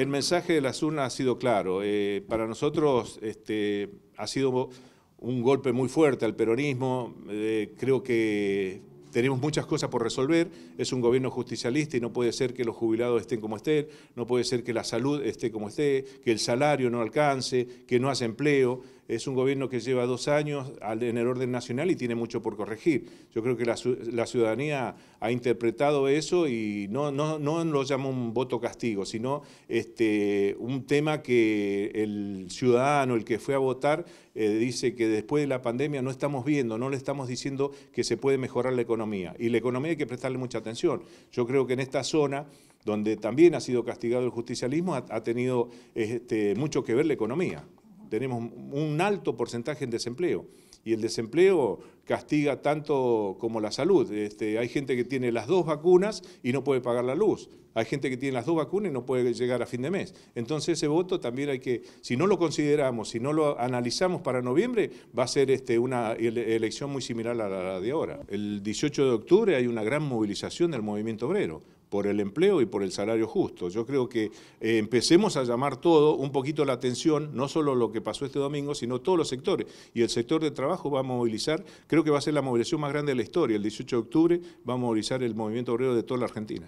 El mensaje de las urnas ha sido claro. Eh, para nosotros este, ha sido un golpe muy fuerte al peronismo. Eh, creo que tenemos muchas cosas por resolver, es un gobierno justicialista y no puede ser que los jubilados estén como estén, no puede ser que la salud esté como esté, que el salario no alcance, que no hace empleo. Es un gobierno que lleva dos años en el orden nacional y tiene mucho por corregir. Yo creo que la, ciudadanía ha interpretado eso y no, no, no lo llama un voto castigo, sino este, un tema que el ciudadano, el que fue a votar, eh, dice que después de la pandemia no estamos viendo, no le estamos diciendo que se puede mejorar la economía. Y la economía hay que prestarle mucha atención. Yo creo que en esta zona donde también ha sido castigado el justicialismo, ha, tenido este, mucho que ver la economía tenemos un alto porcentaje en desempleo y el desempleo castiga tanto como la salud. Este, hay gente que tiene las dos vacunas y no puede pagar la luz. Hay gente que tiene las dos vacunas y no puede llegar a fin de mes. Entonces ese voto también hay que, si no lo consideramos, si no lo analizamos para noviembre, va a ser este, una elección muy similar a la de ahora. El 18 de octubre hay una gran movilización del movimiento obrero por el empleo y por el salario justo. Yo creo que eh, empecemos a llamar todo un poquito la atención, no solo lo que pasó este domingo, sino todos los sectores. Y el sector de trabajo va a movilizar, creo que va a ser la movilización más grande de la historia. El 18 de octubre va a movilizar el movimiento obrero de toda la Argentina.